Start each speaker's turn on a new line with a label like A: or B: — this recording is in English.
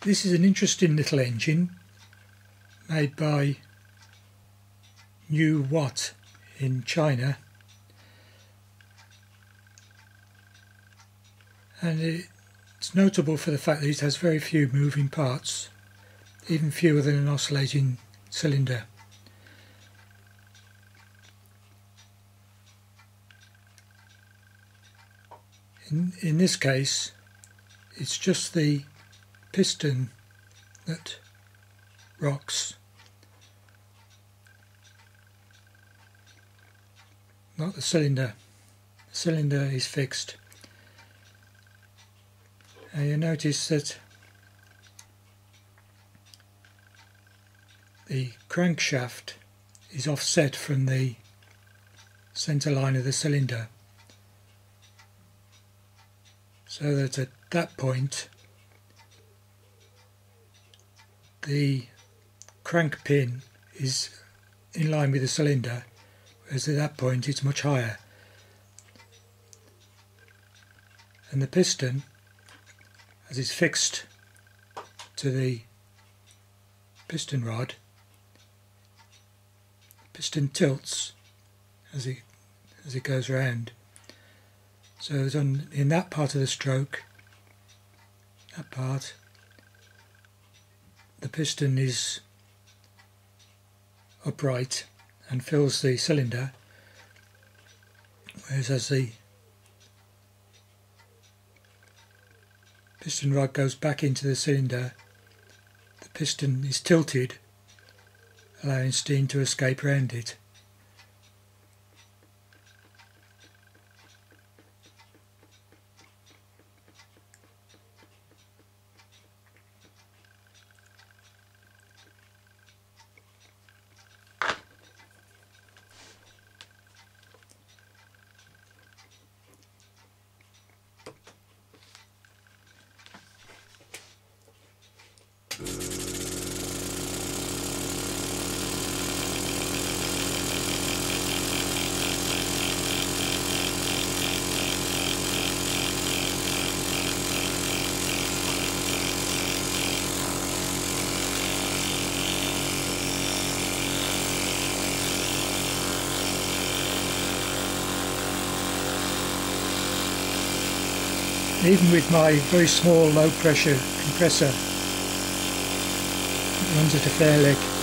A: This is an interesting little engine made by New Waat in China and it's notable for the fact that it has very few moving parts, even fewer than an oscillating cylinder. In, in this case, it's just the piston that rocks, not the cylinder. The cylinder is fixed. And you notice that the crankshaft is offset from the center line of the cylinder so that at that point the crank pin is in line with the cylinder whereas at that point it's much higher. And the piston as it's fixed to the piston rod piston tilts as it as it goes round. So on, in that part of the stroke that part the piston is upright and fills the cylinder whereas as the piston rod goes back into the cylinder the piston is tilted allowing steam to escape around it even with my very small low pressure compressor it runs at a fair leg